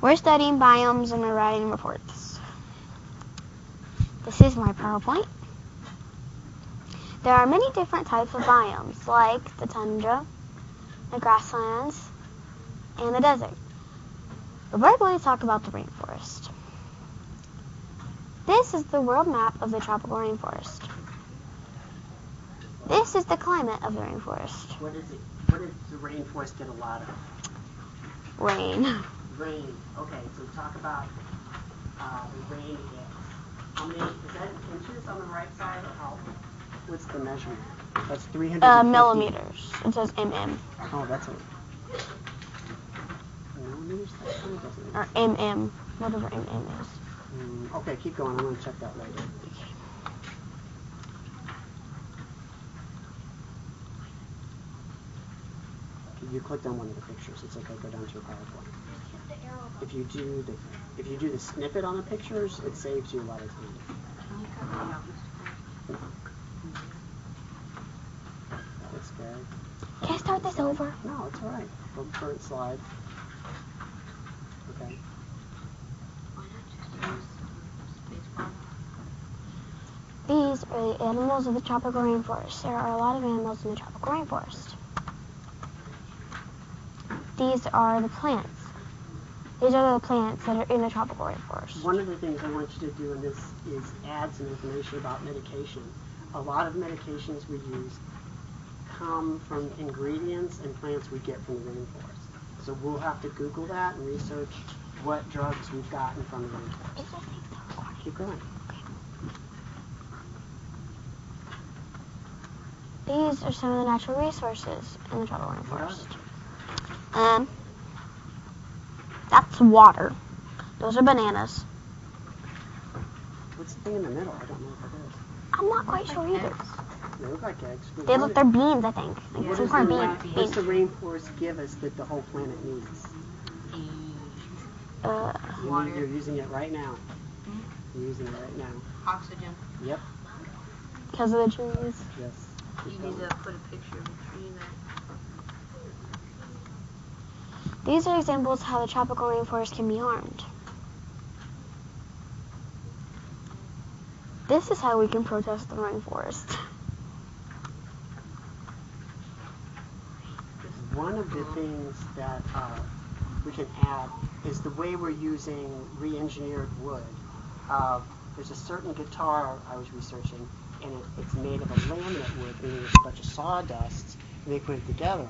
We're studying biomes and we're writing reports. This is my PowerPoint. There are many different types of biomes, like the tundra, the grasslands, and the desert. But we're going to talk about the rainforest. This is the world map of the tropical rainforest. This is the climate of the rainforest. What is it? What does the rainforest get a lot of? Rain. Rain. Okay, so talk about uh, the rain. How many? Is that inches on the right side or how? What's the measurement? That's 300. Uh, millimeters. It says mm Oh, that's a. Millimeters? That kind of doesn't. or mm, whatever mm is. Mm, okay, keep going. I'm gonna check that later. You clicked on one of the pictures. It's okay. Go down to your PowerPoint. If you do the if you do the snippet on the pictures, it saves you a lot of time. That looks good. Can I start this over? No, it's all right. Go current slide. Okay. These are the animals of the tropical rainforest. There are a lot of animals in the tropical rainforest. These are the plants. These are the plants that are in the tropical rainforest. One of the things I want you to do in this is add some information about medication. A lot of medications we use come from ingredients and plants we get from the rainforest. So we'll have to Google that and research what drugs we've gotten from the rainforest. Is this thing still recording? Keep going. These are some of the natural resources in the tropical rainforest. Um, that's water. Those are bananas. What's the thing in the middle? I don't know what that is. I'm not quite sure either. They look like eggs. They what look, is- they're beans, I think. Like what some does kind the of rain- bean. What's the rainforest give us that the whole planet needs? Uh, You- Water. You're using it right now. You're using it right now. Oxygen. Yep. because of the trees. Yes. You need to put a picture of a tree there. These are examples how the tropical rainforest can be harmed. This is how we can protest the rainforest. One of the things that uh, we can add is the way we're using re-engineered wood. Uh, there's a certain guitar I was researching, and it, it's made of a laminate wood, meaning it's a bunch of sawdust, and they put it together.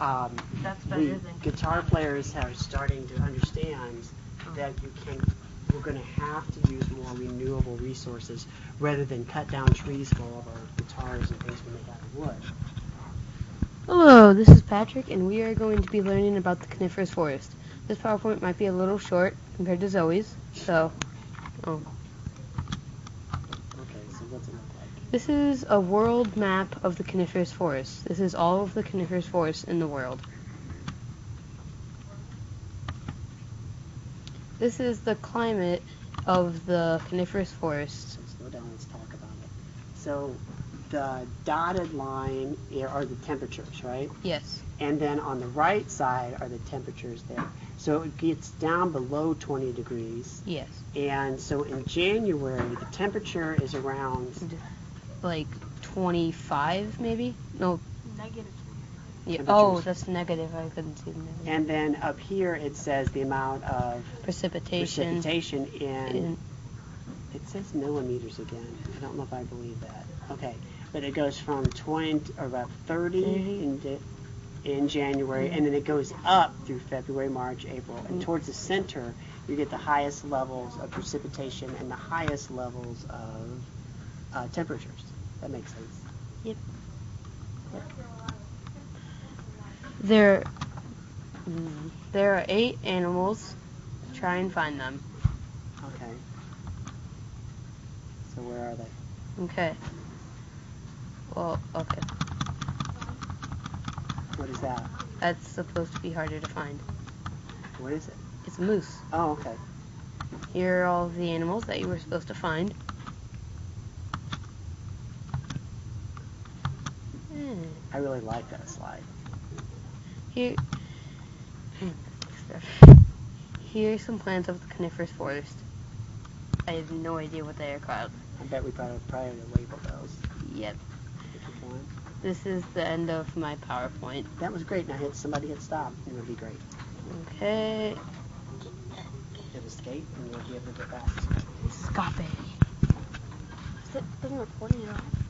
Um, That's better we, than guitar players are starting to understand that you can. We're going to have to use more renewable resources rather than cut down trees for all of our guitars and things we make out of wood. Hello, this is Patrick, and we are going to be learning about the coniferous forest. This PowerPoint might be a little short compared to Zoe's, so Okay, so what's it look like? This is a world map of the coniferous forest. This is all of the coniferous forests in the world. This is the climate of the coniferous forest. Let's slow down, let's talk about it. So the dotted line are the temperatures, right? Yes. And then on the right side are the temperatures there. So it gets down below 20 degrees. Yes. And so in January, the temperature is around, Like 25, maybe? No. Negative. Yeah. Oh, that's negative. I couldn't see the negative. and then up here it says the amount of Precipitation. precipitation in, in it says millimeters again. I don't know if I believe that. Okay, but it goes from 20 or about 30 30. in, de- in January, and then it goes up through February, March, April, and Mm. towards the center you get the highest levels of precipitation and the highest levels of uh, temperatures. That makes sense. There, mm, there are eight animals. Try and find them. Okay. So where are they? Okay. Well, okay. What is that? That's supposed to be harder to find. What is it? It's a moose. Oh, okay. Here are all the animals that you were supposed to find. I really like that slide. Here, Here's some plants of the coniferous forest. I have no idea what they are called. I bet we probably probably label those. Yep. if you want. This is the end of my PowerPoint. That was great. Now hit somebody hit stop. It would be great. Okay. Hit escape and you'll be able to get back. Scape. Is it been recording at all?